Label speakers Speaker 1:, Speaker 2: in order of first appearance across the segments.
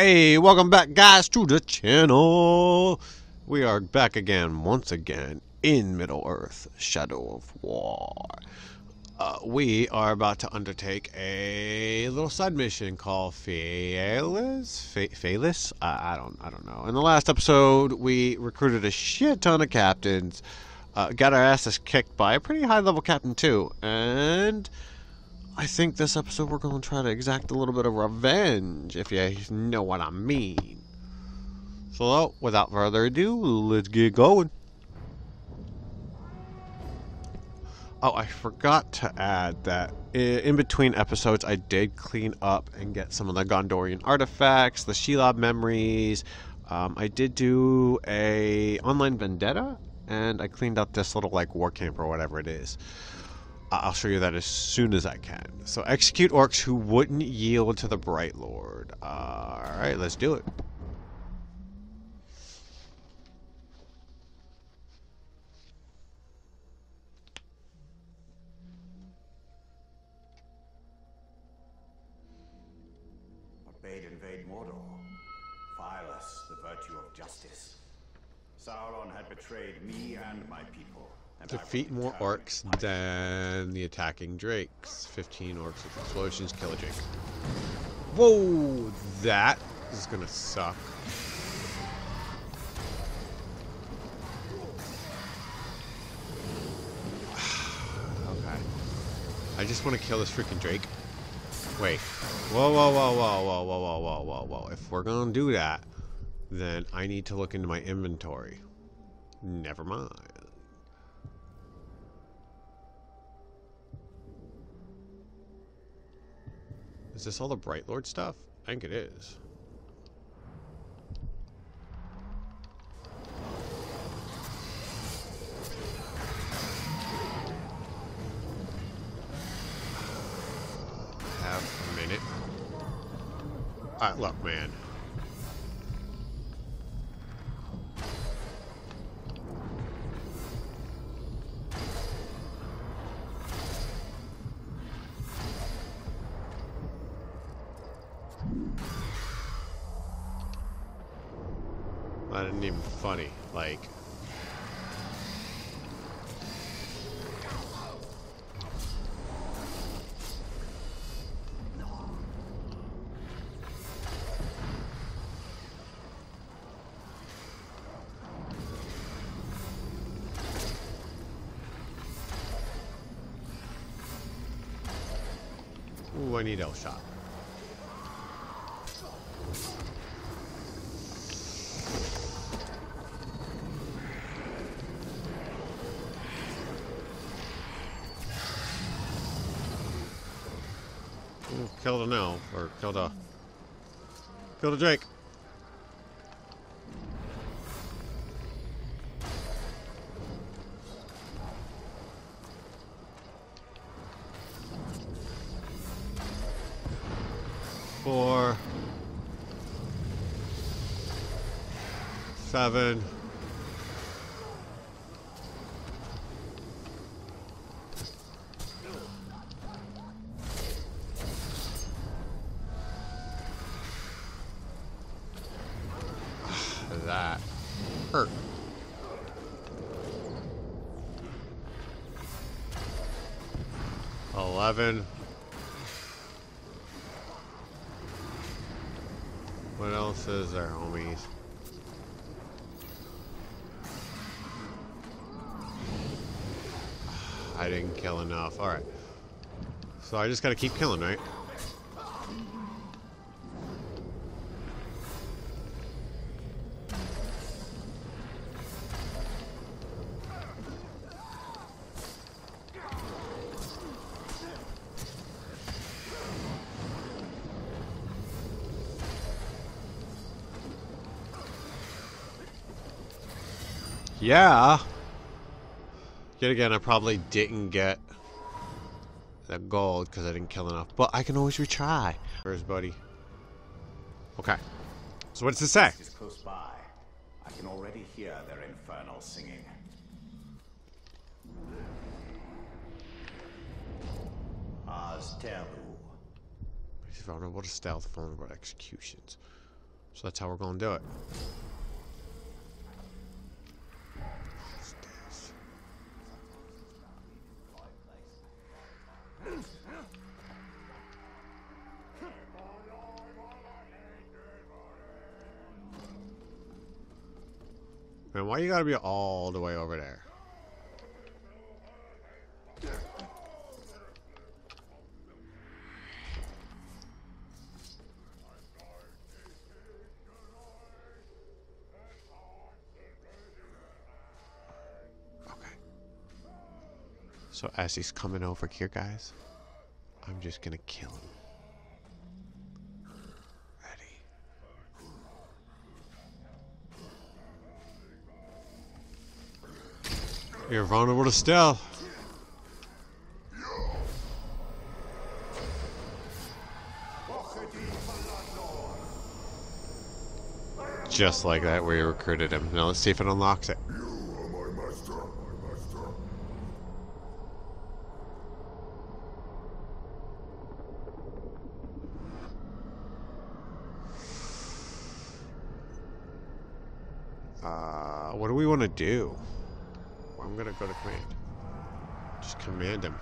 Speaker 1: Hey, welcome back, guys, to the channel. We are back again, once again, in Middle Earth, Shadow of War. Uh, we are about to undertake a little side mission called. Phaelus? I, I don't, I don't know. In the last episode, we recruited a shit ton of captains, uh, got our asses kicked by a pretty high-level captain too, and I think this episode we're going to try to exact a little bit of revenge, if you know what I mean. So, without further ado, let's get going. Oh, I forgot to add that in between episodes, I did clean up and get some of the Gondorian artifacts, the Shelob memories. Um, I did do a online vendetta, and I cleaned up this little like war camp or whatever it is. I'll show you that as soon as I can. So execute orcs who wouldn't yield to the Bright Lord. Uh, Alright, let's do it. Defeat more orcs than the attacking drakes. 15 orcs with explosions, kill a drake. Whoa, that is gonna suck. okay. I just want to kill this freaking drake. Wait. Whoa, whoa, whoa, whoa, whoa, whoa, whoa, whoa, whoa, whoa. If we're gonna do that, then I need to look into my inventory. Never mind. Is this all the Bright Lord stuff? I think it is. Have a minute. Alright, look, man. Funny. Like, ooh, I need L shot. Ooh, killed an elf, or killed a killed a drake. Four, seven. that hurt. Eleven. What else is there, homies? I didn't kill enough. Alright. So I just gotta keep killing, right? Yeah. Yet again, I probably didn't get the gold because I didn't kill enough. But I can always retry. Where's buddy? Okay. So what does it say?
Speaker 2: is close by. I can already hear their infernal singing. Ars Teru.
Speaker 1: He's vulnerable to stealth, vulnerable to executions. So that's how we're going to do it. Man, why you gotta be all the way over there? Okay. So as he's coming over here, guys, I'm just gonna kill him. You're vulnerable to stealth. Just like that, where we recruited him. Now let's see if it unlocks it. Uh, what do we want to do? I'm gonna go to command. Just command him.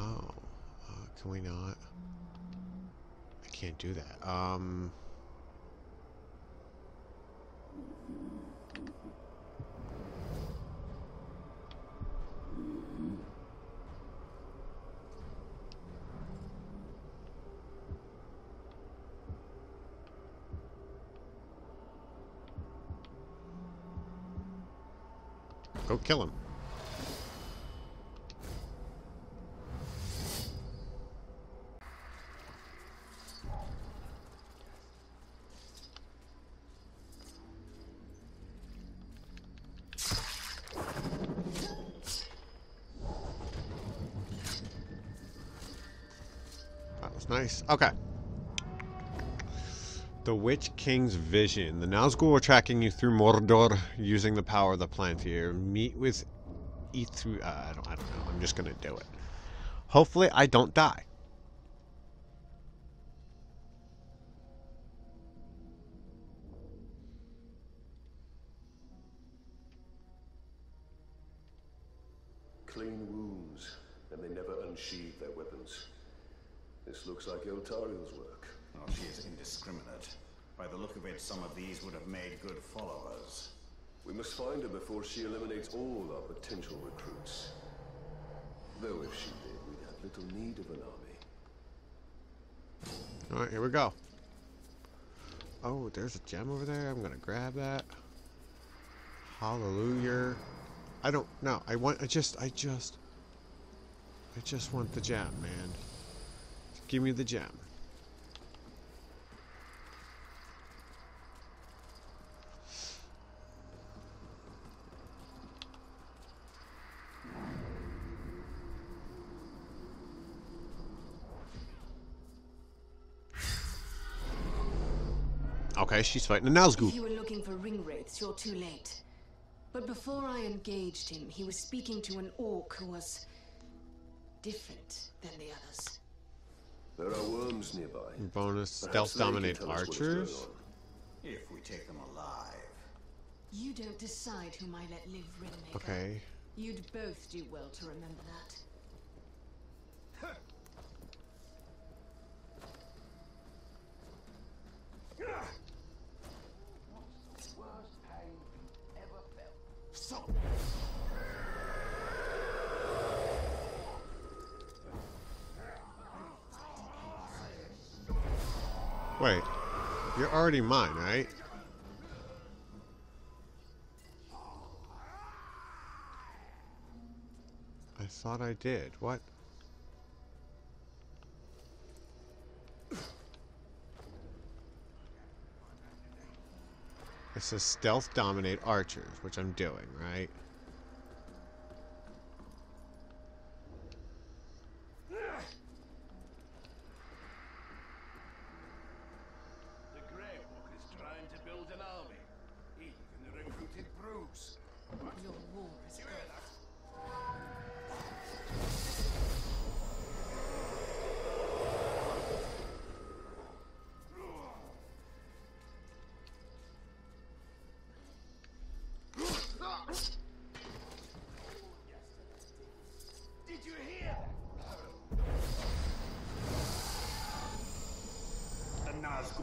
Speaker 1: Oh, uh, can we not? I can't do that. Um. Kill him. That was nice. Okay. The Witch King's Vision. The Nazgul are tracking you through Mordor using the power of the Palantir. Meet with Ethu... Uh, I, don't, I don't know. I'm just going to do it. Hopefully I don't die.
Speaker 3: Clean wounds, and they never unsheathe their weapons. This looks like Eltariel's work.
Speaker 2: Well, she is indiscriminate. By the look of it, some of these would have made good followers.
Speaker 3: We must find her before she eliminates all our potential recruits. Though if she did, we'd have little need of an army.
Speaker 1: Alright, here we go. Oh, there's a gem over there. I'm going to grab that. Hallelujah. I don't know. I want, I just, I just, I just want the gem, man. Give me the gem. Okay, she's fighting a Nazgul.
Speaker 4: If you were looking for ring wraiths, you're too late. But before I engaged him, he was speaking to an orc who was different than the others.
Speaker 3: There are worms nearby.
Speaker 1: Bonus stealth dominate
Speaker 3: tell us what is going
Speaker 1: archers.
Speaker 2: If we take them alive.
Speaker 4: You don't decide whom I let live, Ringmaker.
Speaker 1: Okay.
Speaker 4: You'd both do well to remember that.
Speaker 1: Wait, you're already mine, right? I thought I did. What? It says stealth dominate archers, which I'm doing, right?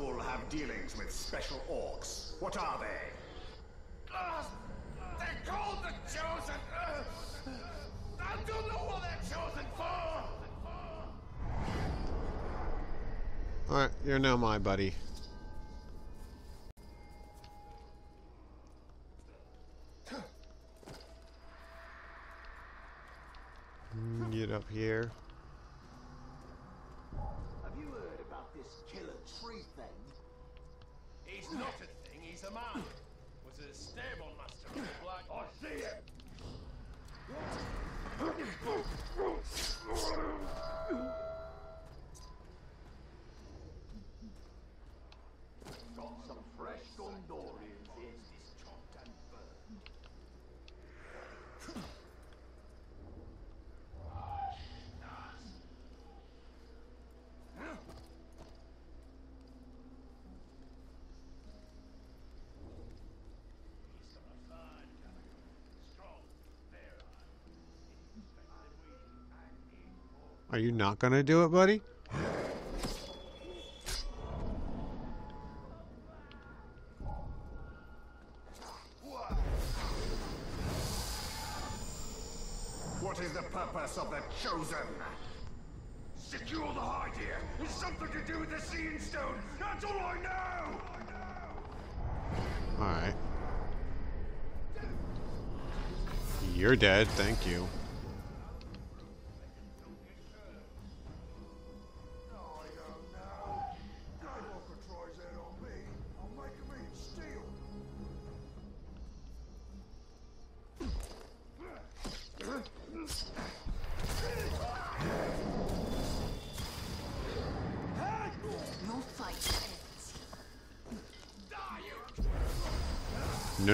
Speaker 2: Nazgul have dealings with special orcs. What are they?
Speaker 5: Uh, they're called the Chosen. Uh, I don't know what they're chosen for.
Speaker 1: Alright, you're now my buddy. Mm, Get up here.
Speaker 6: Have you heard about this killer tree thing?
Speaker 5: He's not man. Was a stable master Black. I see him.
Speaker 6: Got some fresh Gondorians in this chopped and burned.
Speaker 1: Are you not gonna do it, buddy?
Speaker 2: What is the purpose of the Chosen?
Speaker 5: Secure the hide here. It's something to do with the Seeing Stone. That's all I know.
Speaker 1: Alright. You're dead, thank you.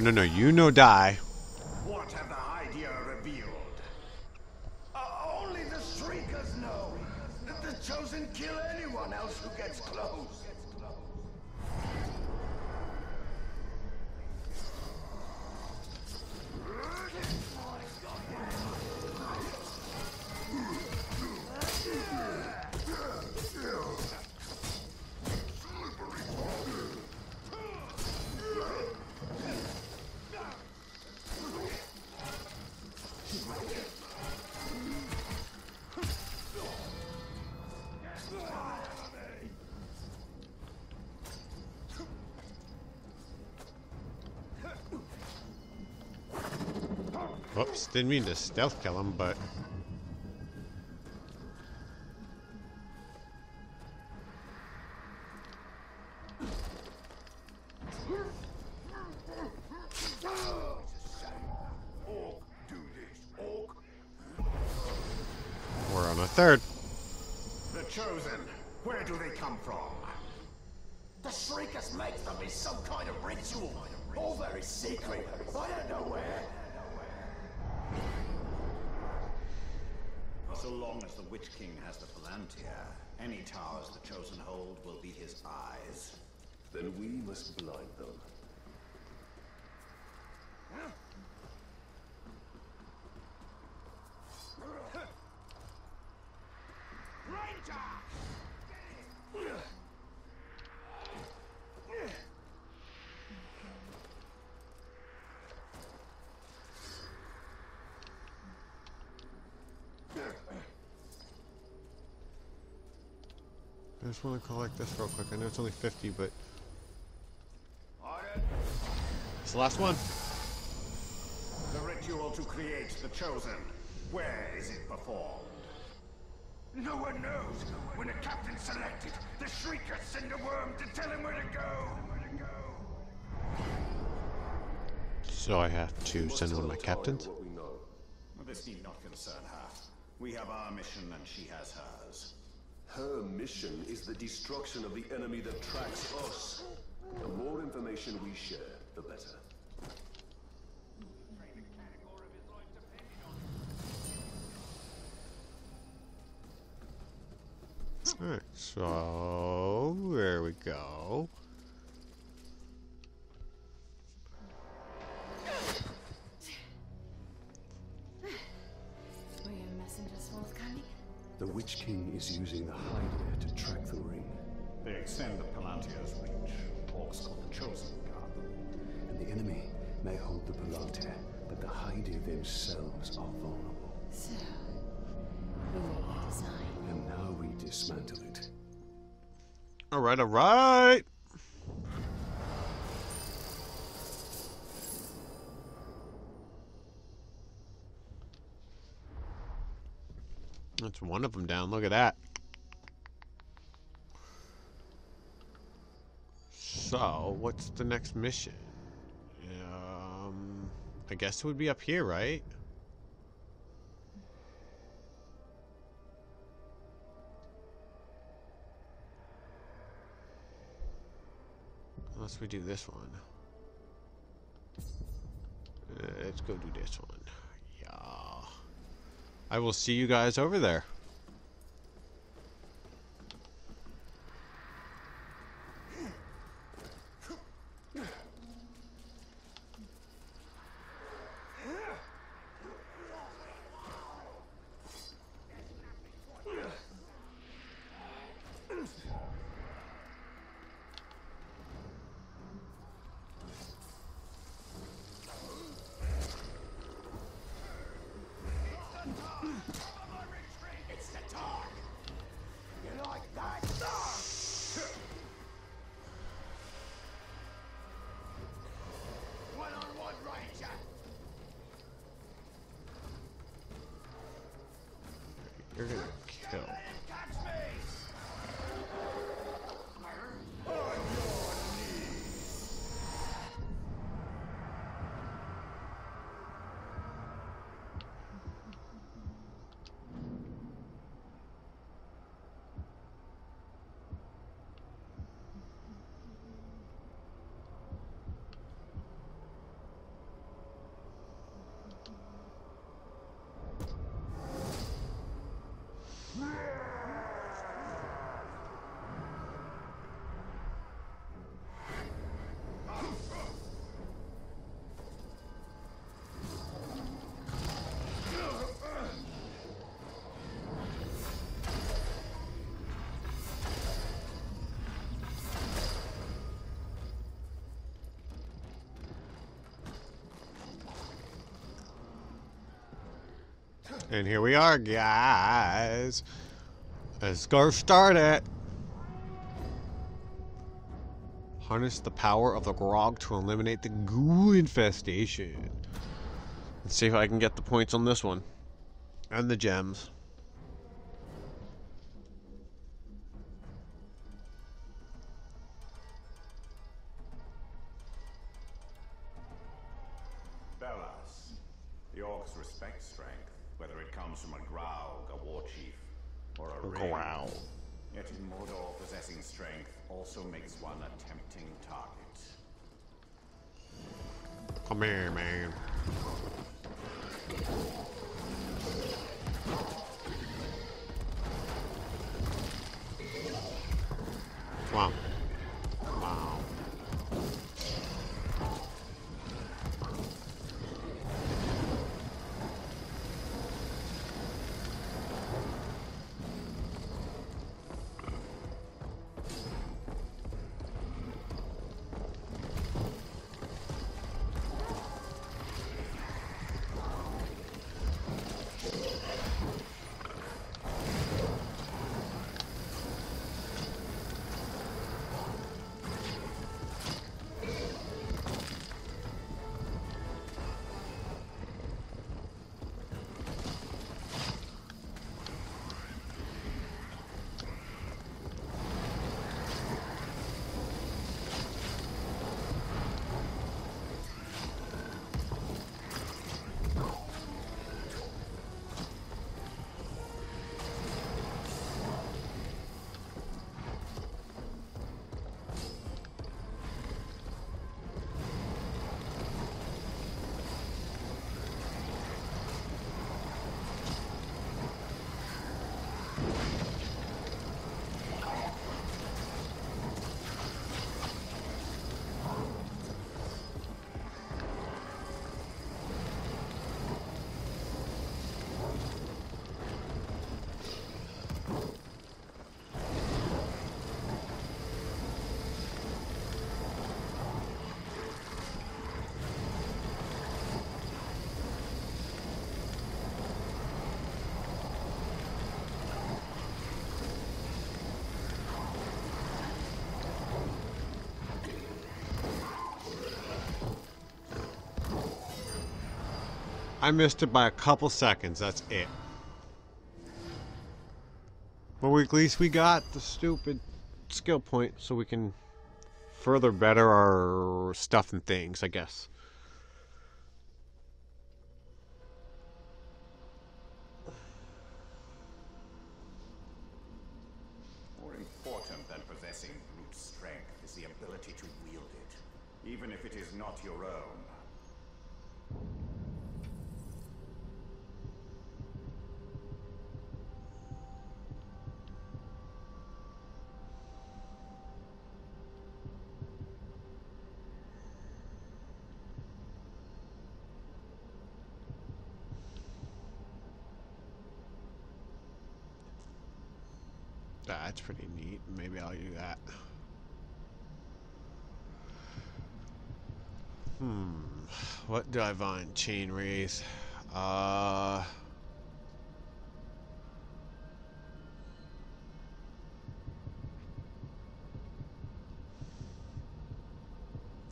Speaker 1: No, no, you no die. Didn't mean to stealth kill him, but we're on a third.
Speaker 2: The Chosen, where do they come from?
Speaker 6: The Shriekers make them in some kind of ritual. All very secret. I don't know where.
Speaker 2: So long as the Witch King has the Palantir, any towers the Chosen hold will be his eyes.
Speaker 3: Then we must blind them.
Speaker 1: I just want to collect this real quick. I know it's only 50, but it's the last one.
Speaker 2: The ritual to create the Chosen, where is it performed?
Speaker 5: No one knows. When a captain's selected, the Shriekers send a worm to tell him where to go. Where to go.
Speaker 1: So I have to
Speaker 3: We
Speaker 1: send one of my captains.
Speaker 3: We know.
Speaker 2: This need not concern her. We have our mission and she has hers.
Speaker 3: Her mission is the destruction of the enemy that tracks us. The more information we share, the better.
Speaker 1: Alright, so there we go.
Speaker 3: Witch King is using the Hyder to track the ring.
Speaker 2: They extend the Palantir's reach. Orcs call the Chosen Garden.
Speaker 7: And the enemy may hold the Palantir, but the Haidi themselves are vulnerable.
Speaker 4: So, we make a design.
Speaker 7: And now we dismantle it.
Speaker 1: All right, all right. That's one of them down. Look at that. So, what's the next mission? Um, I guess it would be up here, right? Unless we do this one. Uh, let's go do this one. I will see you guys over there.
Speaker 5: It's the talk. You like that? One on one, Ranger.
Speaker 1: You're gonna kill. And here we are, guys. Let's go start it. Harness the power of the graug to eliminate the goo infestation. Let's see if I can get the points on this one. And the gems. Come here, man. I missed it by a couple seconds. That's it. But we, at least we got the stupid skill point so we can further better our stuff and things, I guess.
Speaker 2: More important than possessing brute strength is the ability to wield it, even if it is not your own.
Speaker 1: That's pretty neat. Maybe I'll do that. Hmm. What do I find? Chain wraith. Uh.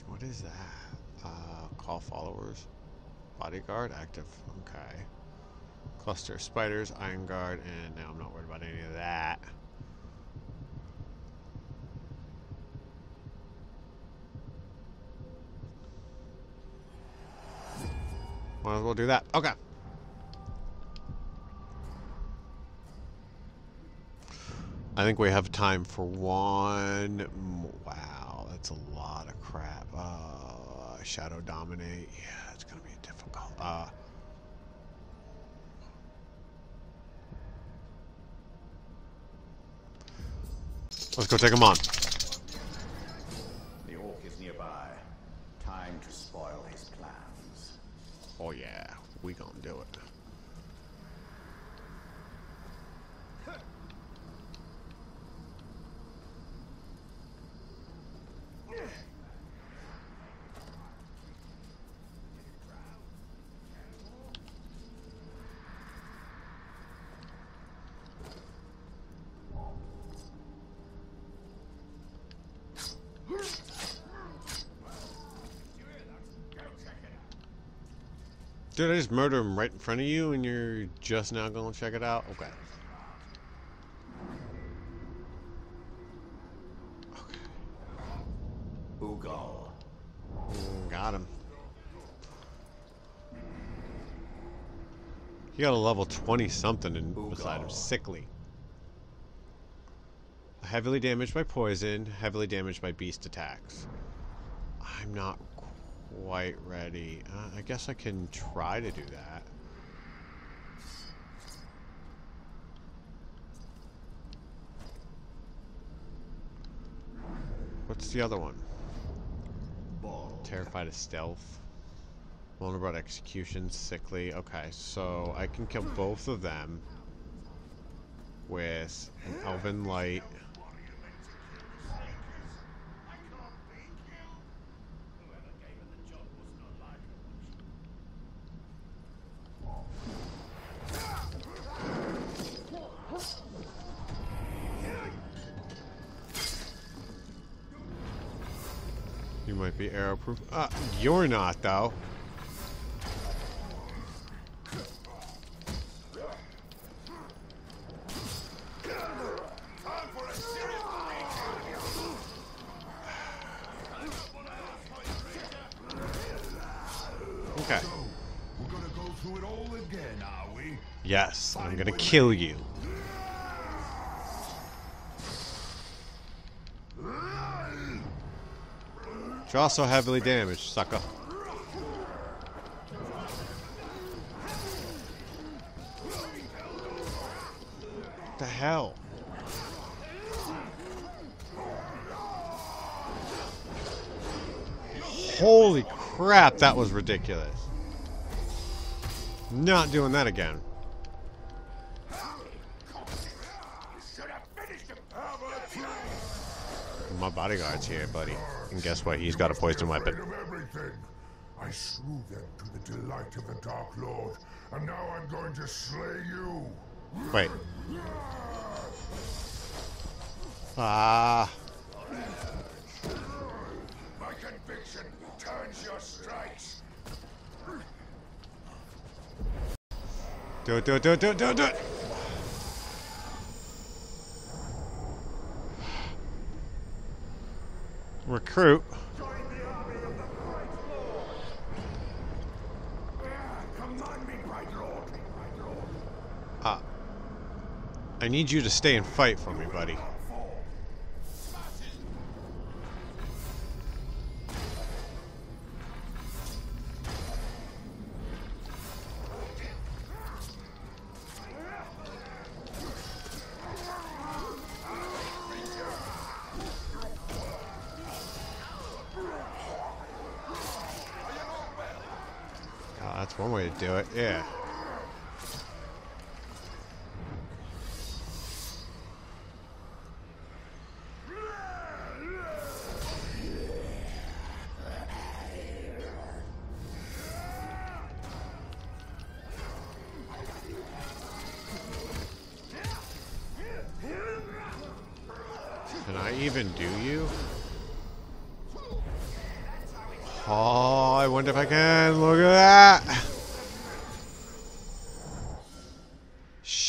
Speaker 1: What is that? Uh, call followers. Bodyguard active. Okay. Cluster spiders, iron guard, and now I'm not worried about any of that. Might as well do that. Okay. I think we have time for one. Wow, that's a lot of crap. Uh, Shadow Dominate. Yeah, it's gonna be difficult. Uh, let's go take them on.
Speaker 2: The orc is nearby. Time to spoil plans.
Speaker 1: Oh yeah, we gonna do it. Did I just murder him right in front of you and you're just now going to check it out? Okay.
Speaker 2: Ugal.
Speaker 1: Mm, Got him. He got a level 20 something and beside him. Sickly. Heavily damaged by poison, heavily damaged by beast attacks. I'm not quite ready. Uh, I guess I can try to do that. What's the other one? Terrified of stealth. Vulnerable to execution, sickly. Okay, so I can kill both of them with an elven light. You might be arrow proof. Uh, you're not though. Okay.
Speaker 5: We're gonna go through it all again, are we?
Speaker 1: Yes, I'm gonna kill you. You're also heavily damaged, sucker. What the hell? Holy crap, that was ridiculous. Not doing that again. My bodyguard's here, buddy. And guess what? He's got a poison weapon.
Speaker 5: Of everything. I slew them to the delight of the Dark Lord, and now I'm going to slay you.
Speaker 1: Wait. Ah.
Speaker 5: My conviction turns your strikes.
Speaker 1: Do it, do it, do it, do it, do it, do it! Recruit.
Speaker 5: Join the army of the Bright Lord! Command me, Bright Lord! Bright Lord!
Speaker 1: Ah. I need you to stay and fight for me, buddy. Yeah. Can I even do you? Oh, I wonder if I can. Look at that.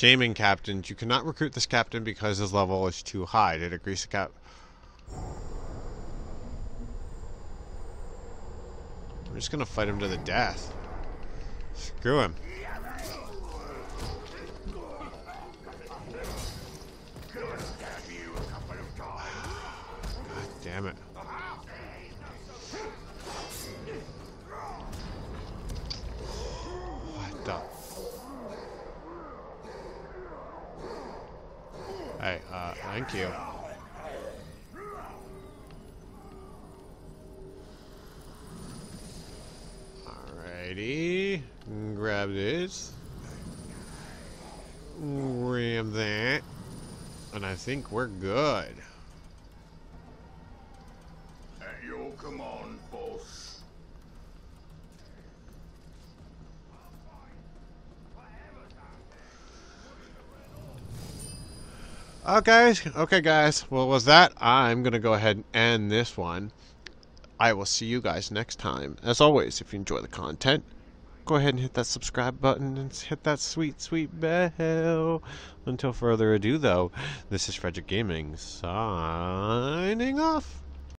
Speaker 1: Shaming captains. You cannot recruit this captain because his level is too high. Did it grease the cap? I'm just gonna fight him to the death. Screw him. God damn it. What the? Hey, uh, thank you. Alrighty. Grab this. Ram that. And I think we're good. Okay, okay, guys. Well, was that? I'm gonna go ahead and end this one. I will see you guys next time. As always, if you enjoy the content, go ahead and hit that subscribe button and hit that sweet, sweet bell. Until further ado, though, this is Fredrick Gaming signing off.